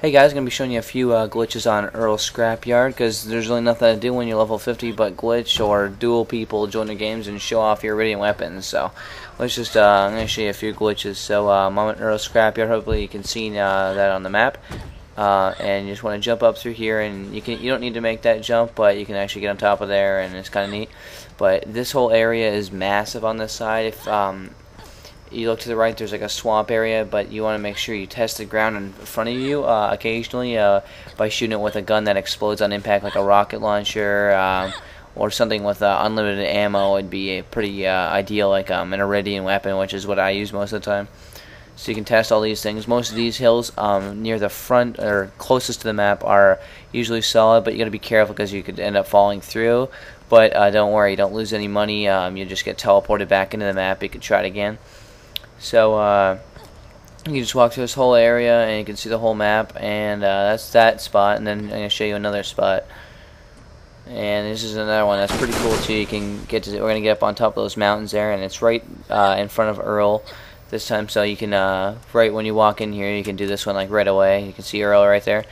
Hey guys, I'm going to be showing you a few uh, glitches on Earl's Scrapyard because there's really nothing to do when you're level 50 but glitch or duel people, join the games, and show off your Eridian weapons. So let's just, uh, I'm going to show you a few glitches. So um, I'm at Scrapyard, hopefully you can see uh, that on the map. Uh, and you just want to jump up through here and you can you don't need to make that jump but you can actually get on top of there and it's kind of neat but this whole area is massive on this side if um, you look to the right, there's like a swamp area, but you want to make sure you test the ground in front of you uh, occasionally uh, by shooting it with a gun that explodes on impact, like a rocket launcher um, or something with uh, unlimited ammo. Would be a pretty uh, ideal, like um, an Eridian weapon, which is what I use most of the time. So you can test all these things. Most of these hills um, near the front or closest to the map are usually solid, but you got to be careful because you could end up falling through. But uh, don't worry, you don't lose any money. Um, you just get teleported back into the map. You can try it again. So uh, you just walk through this whole area and you can see the whole map and uh, that's that spot and then I'm going to show you another spot. And this is another one that's pretty cool too you can get to we're going to get up on top of those mountains there and it's right uh, in front of Earl this time. So you can uh, right when you walk in here you can do this one like right away. You can see Earl right there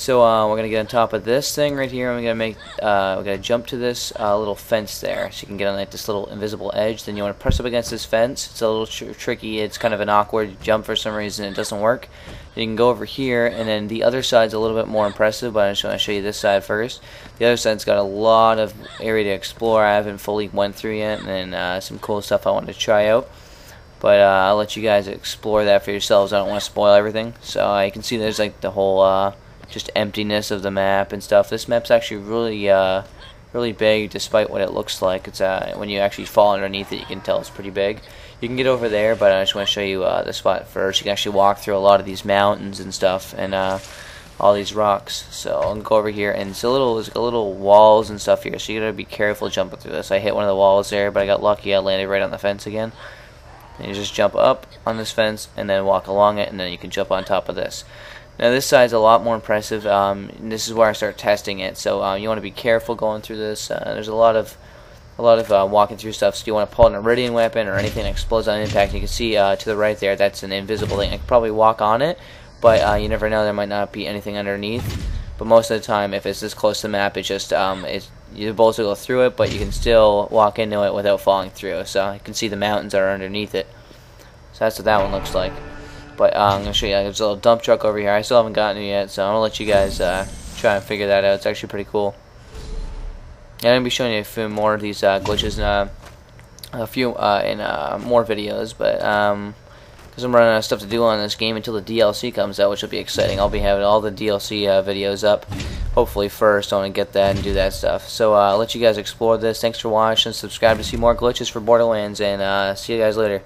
so uh, we're gonna get on top of this thing right here, and we're gonna make uh, we're gonna jump to this uh, little fence there, so you can get on like this little invisible edge. Then you want to press up against this fence. It's a little tr tricky. It's kind of an awkward jump for some reason. It doesn't work. You can go over here, and then the other side's a little bit more impressive. But I just want to show you this side first. The other side's got a lot of area to explore. I haven't fully went through yet, and uh, some cool stuff I want to try out. But uh, I'll let you guys explore that for yourselves. I don't want to spoil everything. So uh, you can see there's like the whole just emptiness of the map and stuff. This map's actually really uh, really big despite what it looks like. It's uh, When you actually fall underneath it, you can tell it's pretty big. You can get over there, but I just want to show you uh, the spot first. You can actually walk through a lot of these mountains and stuff and uh, all these rocks. So I'll go over here, and it's a little, there's like a little walls and stuff here, so you gotta be careful jumping through this. I hit one of the walls there, but I got lucky. I landed right on the fence again. And you just jump up on this fence and then walk along it, and then you can jump on top of this. Now this side's a lot more impressive. Um, this is where I start testing it. So uh, you want to be careful going through this. Uh, there's a lot of a lot of uh, walking through stuff. So you want to pull an Eridian weapon or anything that explodes on impact. You can see uh, to the right there, that's an invisible thing. I could probably walk on it, but uh, you never know. There might not be anything underneath. But most of the time, if it's this close to the map, it's just um, it's you're supposed to go through it, but you can still walk into it without falling through. So you can see the mountains are underneath it. So that's what that one looks like. But uh, I'm to show you, there's a little dump truck over here. I still haven't gotten it yet, so I'm to let you guys uh, try and figure that out. It's actually pretty cool. And I'm to be showing you a few more of these uh, glitches in uh, a few uh, in uh, more videos, but um, because I'm running out of stuff to do on this game until the DLC comes out, which will be exciting. I'll be having all the DLC uh, videos up, hopefully first. I want to get that and do that stuff. So uh, I'll let you guys explore this. Thanks for watching. Subscribe to see more glitches for Borderlands, and uh, see you guys later.